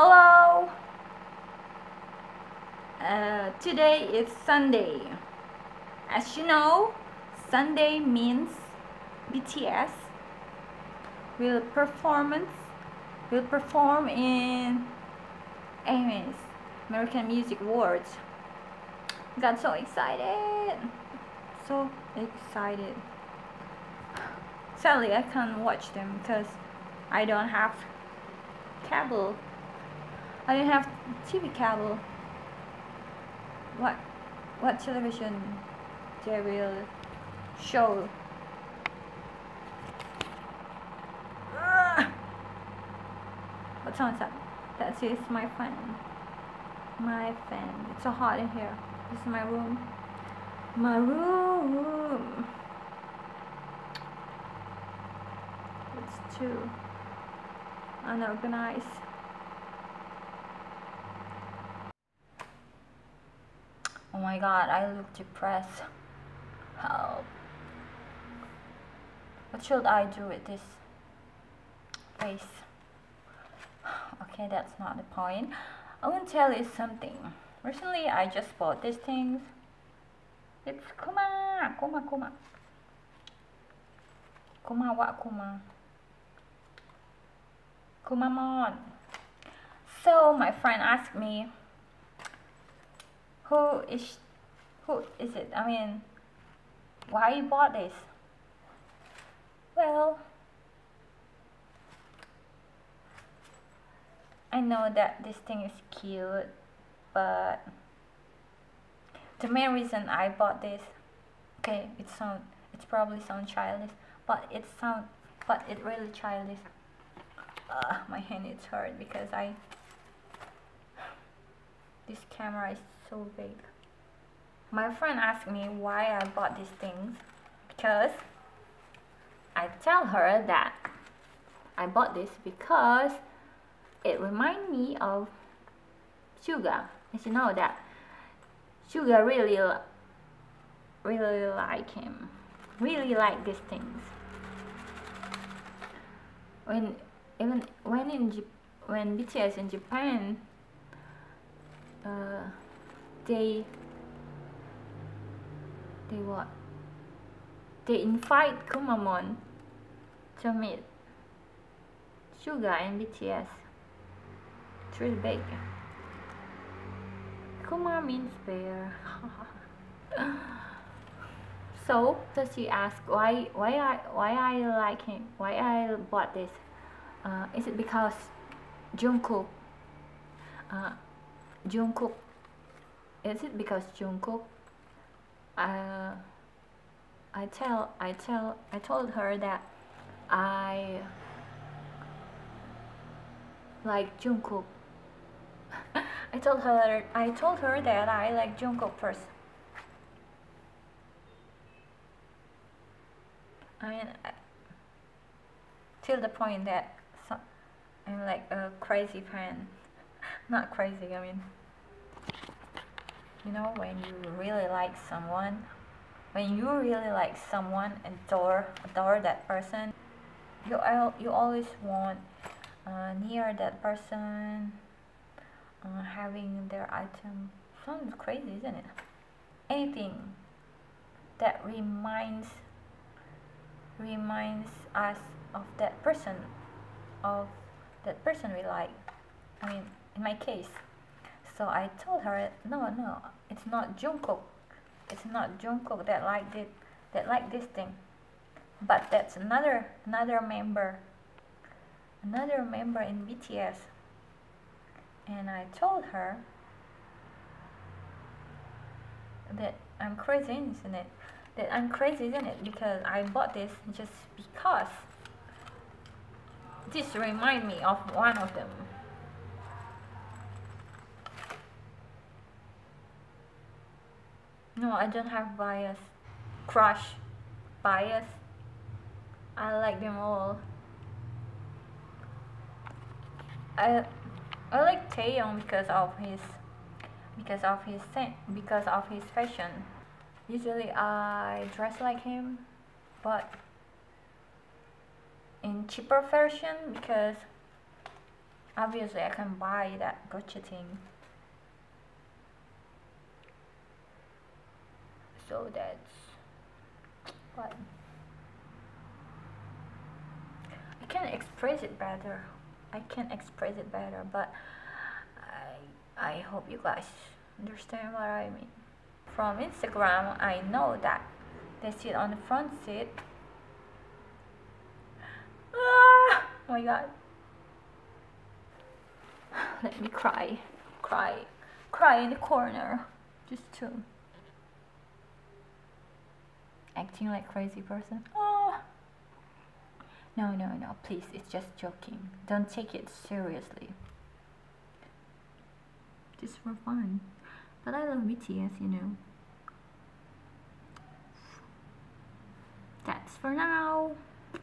Hello! Uh, today is Sunday. As you know, Sunday means BTS will performance will perform in AMAs, American Music Awards. Got so excited! So excited. Sadly, I can't watch them because I don't have cable. I don't have TV cable. What what television they will show? Ugh. What song is that? That is my fan. My fan. It's so hot in here. This is my room. My room. It's too unorganized. Oh my god, I look depressed. Help. What should I do with this face? Okay, that's not the point. I want to tell you something. Recently, I just bought these things. It's Kuma, Kuma, Kuma. Kuma what Kuma? Kumamon. So my friend asked me, who is, who is it? I mean, why you bought this? Well, I know that this thing is cute, but the main reason I bought this, okay, it sound, it's probably sound childish, but it sound, but it really childish. Uh, my hand is hurt because I, this camera is so big. My friend asked me why I bought these things because I tell her that I bought this because it reminds me of Suga. As you know that Suga really really like him. Really like these things. When even when in when BTS in Japan uh, they they what? They invite Kumamon to meet Suga and BTS it's really big Kuma means bear so so she asked why why I why I like him? Why I bought this? Uh, is it because Jungkook uh, Jungkook. Is it because Jungkook? Uh, I tell I tell I told her that I like Jungkook. I told her I told her that I like Jungkook first. I mean till the point that I'm like a crazy fan not crazy I mean. You know when you really like someone when you really like someone and adore adore that person you you always want uh, near that person uh, having their item. Sounds crazy isn't it? Anything that reminds reminds us of that person of that person we like. I mean in my case. So I told her no no it's not Jungkook. It's not Jungkook that liked it that like this thing. But that's another another member another member in BTS and I told her that I'm crazy isn't it? That I'm crazy isn't it? Because I bought this just because this remind me of one of them No, I don't have bias. Crush. Bias. I like them all. I I like Taehyung because of his because of his scent, because of his fashion. Usually I dress like him, but in cheaper version because obviously I can buy that gotcha thing so that's what? I can express it better. I can express it better but I I hope you guys understand what I mean. From Instagram I know that they sit on the front seat. Ah, oh my god. Let me cry cry cry in the corner just to acting like crazy person? Oh. No no no please it's just joking. Don't take it seriously. Just for fun. But I love BTS you know. That's for now